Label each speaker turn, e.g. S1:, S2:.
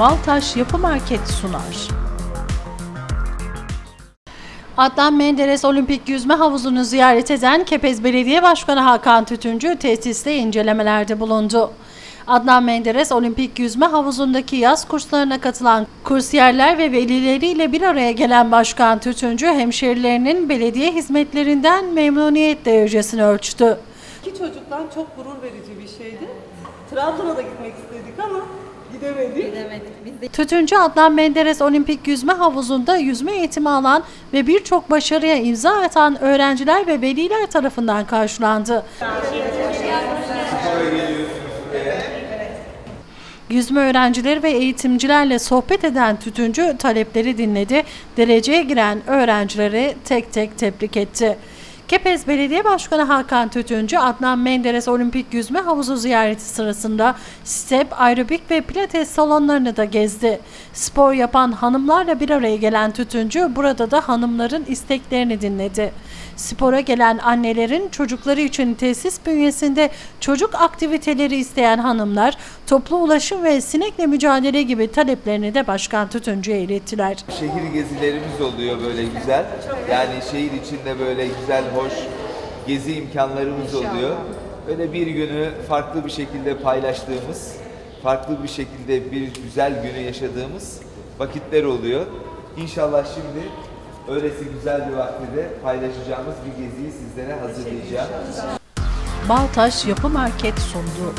S1: Baltaş Yapı Market sunar. Adnan Menderes Olimpik Yüzme Havuzu'nu ziyaret eden Kepez Belediye Başkanı Hakan Tütüncü tesiste incelemelerde bulundu. Adnan Menderes Olimpik Yüzme Havuzu'ndaki yaz kurslarına katılan kursiyerler ve velileriyle bir araya gelen Başkan Tütüncü hemşerilerinin belediye hizmetlerinden memnuniyet derecesini ölçtü.
S2: İki çocuktan çok gurur verici bir şeydi. Trabzon'a da gitmek istedik ama gidemedik.
S1: Tütüncü Adnan Menderes Olimpik Yüzme Havuzu'nda yüzme eğitimi alan ve birçok başarıya imza atan öğrenciler ve veliler tarafından karşılandı. Yüzme öğrencileri ve eğitimcilerle sohbet eden tütüncü talepleri dinledi, dereceye giren öğrencileri tek tek tebrik etti. Kepez Belediye Başkanı Hakan Tütüncü, Adnan Menderes Olimpik Yüzme Havuzu ziyareti sırasında step, aerobik ve pilates salonlarını da gezdi. Spor yapan hanımlarla bir araya gelen Tütüncü, burada da hanımların isteklerini dinledi. Spora gelen annelerin çocukları için tesis bünyesinde çocuk aktiviteleri isteyen hanımlar, toplu ulaşım ve sinekle mücadele gibi taleplerini de Başkan Tütüncü'ye ilettiler.
S3: Şehir gezilerimiz oluyor böyle güzel. Yani şehir içinde böyle güzel, hoş gezi imkanlarımız oluyor. Böyle bir günü farklı bir şekilde paylaştığımız, farklı bir şekilde bir güzel günü yaşadığımız vakitler oluyor. İnşallah şimdi öylesi güzel bir vaktide paylaşacağımız bir geziyi sizlere hazırlayacağım.
S1: Baltaş Yapı Market sundu.